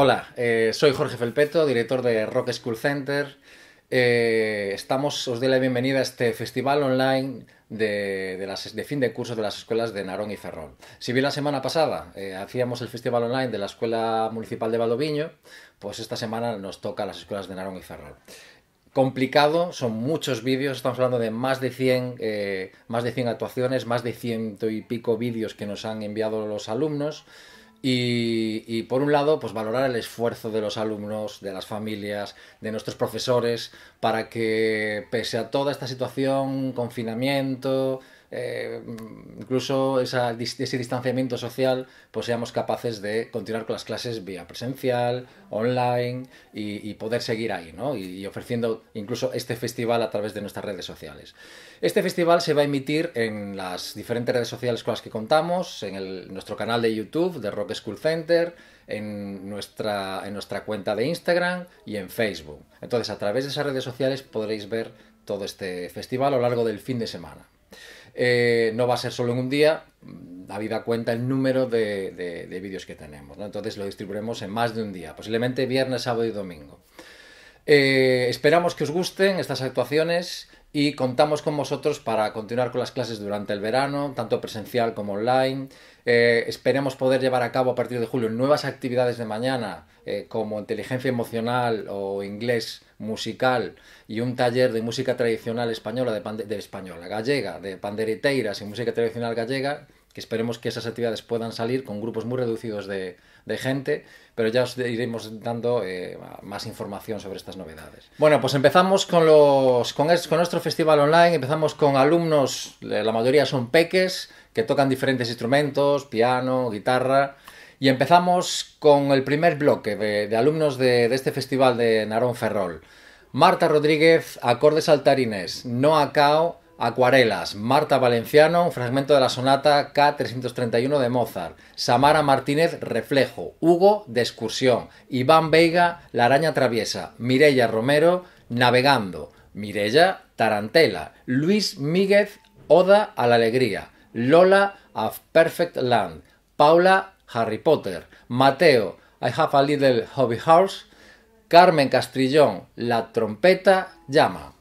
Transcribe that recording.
Hola, eh, soy Jorge Felpeto, director de Rock School Center. Eh, estamos, os doy la bienvenida a este festival online de, fin de curso de las escuelas de Narón y Ferrol. Si bien la semana pasada eh, hacíamos el festival online de la Escuela Municipal de Valdoviño, pues esta semana nos toca las escuelas de Narón y Ferrol complicado, son muchos vídeos, estamos hablando de más de 100, más de 100 actuaciones, más de ciento y pico vídeos que nos han enviado los alumnos. Y, por un lado, pues valorar el esfuerzo de los alumnos, de las familias, de nuestros profesores, para que pese a toda esta situación, confinamiento, eh, incluso ese distanciamiento social, pues seamos capaces de continuar con las clases vía presencial, online y, poder seguir ahí, ¿no? Y, ofreciendo incluso este festival a través de nuestras redes sociales. Este festival se va a emitir en las diferentes redes sociales con las que contamos, en nuestro canal de YouTube de Rock School Center, en nuestra, en nuestra cuenta de Instagram y en Facebook. Entonces, a través de esas redes sociales podréis ver todo este festival a lo largo del fin de semana. Eh, no va a ser solo en un día, habida cuenta el número de, vídeos que tenemos. Entonces lo distribuiremos en más de un día, posiblemente viernes, sábado y domingo. Eh, esperamos que os gusten estas actuaciones y contamos con vosotros para continuar con las clases durante el verano, tanto presencial como online. Eh, esperemos poder llevar a cabo a partir de julio nuevas actividades de mañana, eh, como inteligencia emocional o inglés musical y un taller de música tradicional española, de, de española, gallega, de pandereteiras y música tradicional gallega, esperemos que esas actividades puedan salir con grupos muy reducidos de, gente, pero ya os iremos dando eh, más información sobre estas novedades. Bueno, pues empezamos con, los, con, con nuestro festival online, empezamos con alumnos, la mayoría son peques, que tocan diferentes instrumentos, piano, guitarra, y empezamos con el primer bloque de, alumnos de, este festival de Narón Ferrol. Marta Rodríguez, acordes altarines, Noa Cao, Acuarelas, Marta Valenciano, un fragmento de la sonata K331 de Mozart, Samara Martínez, Reflejo, Hugo, de Excursión, Iván Veiga, La araña traviesa, Mirella Romero, Navegando, Mirella, Tarantela, Luis Míguez, Oda a la alegría, Lola, A Perfect Land, Paula, Harry Potter, Mateo, I Have a Little Hobby House, Carmen Castrillón, La trompeta llama.